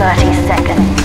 30 seconds.